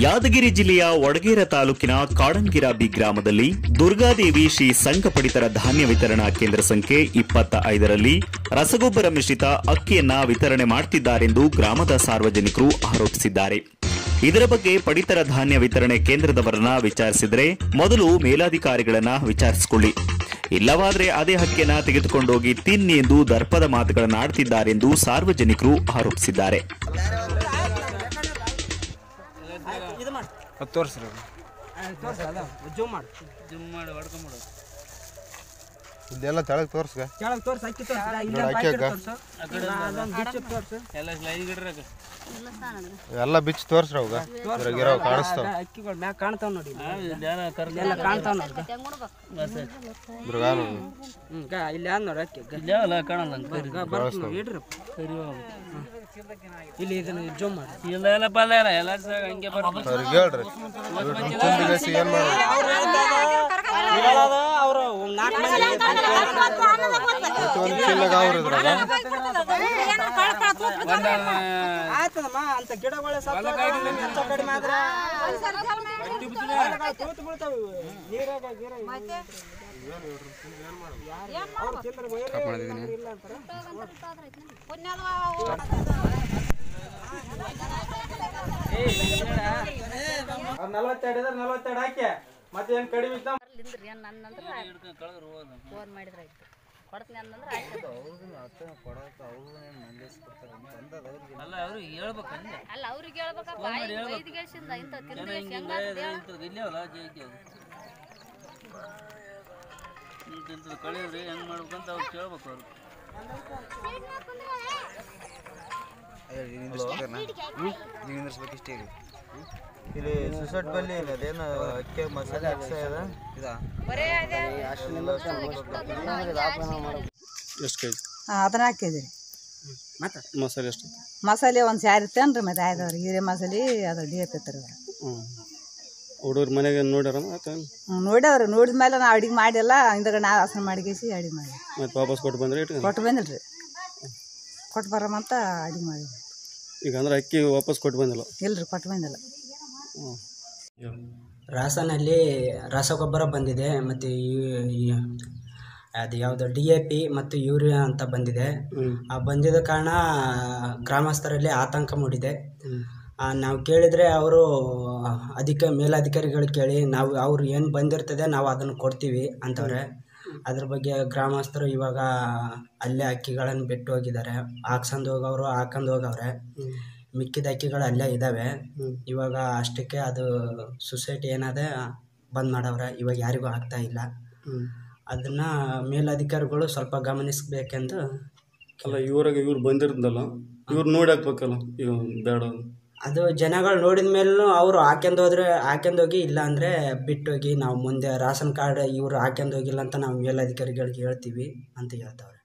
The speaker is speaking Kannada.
ಯಾದಗಿರಿ ಜಿಲ್ಲೆಯ ವಡಗೇರ ತಾಲೂಕಿನ ಕಾಡಂಗಿರಾಬಿ ಗ್ರಾಮದಲ್ಲಿ ದುರ್ಗಾದೇವಿ ಶ್ರೀ ಸಂಘ ಪಡಿತರ ಧಾನ್ಯ ವಿತರಣಾ ಕೇಂದ್ರ ಸಂಖ್ಯೆ ಇಪ್ಪತ್ತ ಐದರಲ್ಲಿ ರಸಗೊಬ್ಬರ ಮಿಶ್ರಿತ ಅಕ್ಕಿಯನ್ನ ವಿತರಣೆ ಮಾಡುತ್ತಿದ್ದಾರೆಂದು ಗ್ರಾಮದ ಸಾರ್ವಜನಿಕರು ಆರೋಪಿಸಿದ್ದಾರೆ. ಇದರ ಬಗ್ಗೆ ಪಡಿತರ ಧಾನ್ಯ ವಿತರಣೆ ಕೇಂದ್ರದವರನ್ನ ವಿಚಾರಿಸಿದರೆ ಮೊದಲು ಮೇಲಾಧಿಕಾರಿಗಳನ್ನ ವಿಚಾರಿಸಿಕೊಳ್ಳಿ. ಇಲ್ಲವಾದರೆ ಅದೇ ಹಕ್ಕಿಯನ್ನ ತೆಗೆದುಕೊಂಡೋಗಿ ತಿನ್ನಿ ಎಂದು ದರ್ಪದ ಮಾತುಗಳನ್ನಾಡುತ್ತಿದ್ದಾರೆಂದು ಸಾರ್ವಜನಿಕರು ಆರೋಪಿಸಿದ್ದಾರೆ. ಹತ್ತು ವರ್ಷ ರೀ ಜೂಮ್ ಮಾಡು. ಇದೆಲ್ಲ ತೆಳಗ್ ತೋರ್ಸ್ಗ ಕೆಳಗೆ ತೋರ್ಸು ಅಕ್ಕಿ ತೋರ್ಸು ಇಲ್ಲ ನೋಡಿ, ಅಕ್ಕಿ ಪ್ಯಾಕೆಟ್ ಅಕ್ಕ. ತೋರ್ಸು. ಅದೊಂದು ಬಿಚ್ಚು ತೋರ್ಸು. ಎಲ್ಲ ಬಿಚ್ಚಿ ತೋರ್ಸ್ರಿ ಅವಾಗ. ಇದ್ರಾಗಿರೋ ಕಾಣಿಸ್ತಾವ. ಅಕ್ಕಿಗಳು ಮ್ಯಾಗ ಕಾಣ್ತಾವ ನೋಡಿ. ಎಲ್ಲ ಕಾಣ್ತಾವ ನೋಡಿ. ಇದ್ರಾಗ ಹ್ಮ್ ಗಾ ಇಲ್ಲಿ ಆದ್ ನೋಡಿ ಅಕ್ಕಿ ಗಾ. ಗಾ, ಬರ್ತ್ ನೋಡಿ, ಇಡ್ರಿ. ಹ್ಮ್. ಇಲ್ಲಿ ಇದನ್ನ ಜೂಮ್ ಮಾಡಿ. ಅವ್ರಿಗೆ ಹೇಳ್ರಿ ತುಂಬಿಗೆಸಿ ಏನ್ ಮಾಡೋದು ಅವರು ನಾಲ್ಕು ಮಂದಿ ಒಂದು ಚಿನ್ನಗ ಅವ್ರ ಇದ್ರಾಗ ಆಯ್ತದಮ್ಮ ಅಂತ ಗಿಡಗಳ ಹೆಚ್ಚ ಕಡಿಮೆ ಆದ್ರೆ ತೂತು ಬೀಳ್ತಾವ. ನೀರಾಗ ಗೀರಾಗ ನಲವತ್ತೆರಡು ಇದ್ರೆ ನಲವತ್ತೆರಡು ಹಾಕಿ ಮತ್ತೆ ಏನ್ ಕಡಿಮೆ ಇತ್ತ ನನ್ನ ನನ್ನಂದ್ರೆ ಫೋನ್ ಮಾಡಿದ್ರೆ ಆಯ್ತು ಕೊಡ್ತೀನಿ ಆಯ್ತು ಅಲ್ಲ ಅವ್ರಿಗೆ ಹೇಳ್ಬೇಕಪ್ಪ ಐದು ಗ್ಯಾಸಿಂದ ಇಂಥ ತಿಂದು ಹೆಂಗಾಗ್ತದೆ ಕಳಿದ್ರಿ ಹೆಂಗ್ ಮಾಡ್ಬೇಕಂತ ಅವ್ರು ಕೇಳ್ಬೇಕು ಅವ್ರು. ಇಲ್ಲಿ ಸುಸಟ್ ಬಲ್ಲಿ ಅದೇನು ಅಕ್ಕಿ ಮಸಾಲೆ ಒಂದ್ ಇದೆ. ಇದಾ? ಎಷ್ಟು ಕೆ ಜಿ ಹದಿನಾಲ್ಕು ಕೆ ಜಿ ಮಸಾಲೆ ಎಷ್ಟು? ಮಸಾಲೆ ಒಂದು ಸ್ಯಾರಿ ಇತ್ತೇನ್ರಿ ಮತ್ತೆ ಆಯ್ತವ್ರಿ. ಹೀರೆ ಮಸಾಲೆ ಅದು ಡಿ ಹ್ಞೂ ಹುಡುಗರು ಮನೆಗೆ ನೋಡ್ಯಾರ ಆತ ನೋಡ್ಯಾವ್ರಿ. ನೋಡಿದ ಮೇಲೆ ನಾ ಅಡಿಗೆ ಮಾಡಿಲ್ಲ. ಹಿಂದಾಗ ನಾವು ಹಸನ ಮಾಡಿಗೇಸಿ ಅಡಿಗೆ ಮಾಡಿ ಮತ್ತೆ ವಾಪಸ್ ಕೊಟ್ಟು ಬಂದ್ರೆ ಇಟ್ಕೊಂಡು ಕೊಟ್ಟು ಬಂದಿಲ್ರಿ. ಕೊಟ್ಟು ಬರಮಂತ ಅಡಿಗೆ ಮಾಡಿ ಈಗ ಅಂದ್ರೆ ಅಕ್ಕಿ ವಾಪಸ್ ಕೊಟ್ಟು ಬಂದಿಲ್ಲ? ಇಲ್ರಿ ಕೊಟ್ಟು ಬಂದಿಲ್ಲ. ಹ್ಞೂ ರಾಸನಲ್ಲಿ ರಸಗೊಬ್ಬರ ಬಂದಿದೆ ಮತ್ತು ಅದು ಯಾವುದು ಡಿ ಎ ಪಿ ಮತ್ತು ಯೂರಿಯಾ ಅಂತ ಬಂದಿದೆ. ಆ ಬಂದಿದ ಕಾರಣ ಗ್ರಾಮಸ್ಥರಲ್ಲಿ ಆತಂಕ ಮೂಡಿದೆ. ನಾವು ಕೇಳಿದರೆ ಅವರು ಅಧಿಕ ಮೇಲಧಿಕಾರಿಗಳು ಕೇಳಿ ನಾವು ಅವ್ರು ಏನು ಬಂದಿರ್ತದೆ ನಾವು ಅದನ್ನು ಕೊಡ್ತೀವಿ ಅಂತವ್ರೆ. ಅದ್ರ ಬಗ್ಗೆ ಗ್ರಾಮಸ್ಥರು ಇವಾಗ ಅಲ್ಲೇ ಅಕ್ಕಿಗಳನ್ನು ಬಿಟ್ಟು ಹೋಗಿದ್ದಾರೆ. ಹಾಕ್ಸಂದು ಹೋಗವರು, ಹಾಕಂದು ಹೋಗವ್ರೆ. ಮಿಕ್ಕಿದ ಅಕ್ಕಿಗಳು ಅಲ್ಲೇ ಇದ್ದಾವೆ ಇವಾಗ ಅಷ್ಟಕ್ಕೆ ಅದು ಸೊಸೈಟಿ ಏನಾದೆ ಬಂದ್ ಮಾಡವ್ರೆ. ಇವಾಗ ಯಾರಿಗೂ ಆಗ್ತಾ ಇಲ್ಲ. ಅದನ್ನು ಮೇಲಧಿಕಾರಿಗಳು ಸ್ವಲ್ಪ ಗಮನಿಸಬೇಕೆಂದು ಅಲ್ಲ ಇವ್ರಾಗ ಇವ್ರು ಬಂದಿರ್ತಲ್ಲ ಇವ್ರು ನೋಡಿ ಹಾಕ್ಬೇಕಲ್ಲ ಇವ್ ಬೇಡ ಅದು ಜನಗಳು ನೋಡಿದ ಮೇಲೂ ಅವರು ಹಾಕೊಂಡು ಹೋದ್ರೆ ಹೋಗಿ ಇಲ್ಲ ಅಂದರೆ ಬಿಟ್ಟೋಗಿ ನಾವು ಮುಂದೆ ರಾಷನ್ ಕಾರ್ಡ್ ಇವರು ಹಾಕೊಂಡೋಗಿಲ್ಲ ಹೋಗಿಲ್ಲ ಅಂತ ನಾವು ಮೇಲಧಿಕಾರಿಗಳಿಗೆ ಹೇಳ್ತೀವಿ ಅಂತ ಹೇಳ್ತಾವ್ರೆ.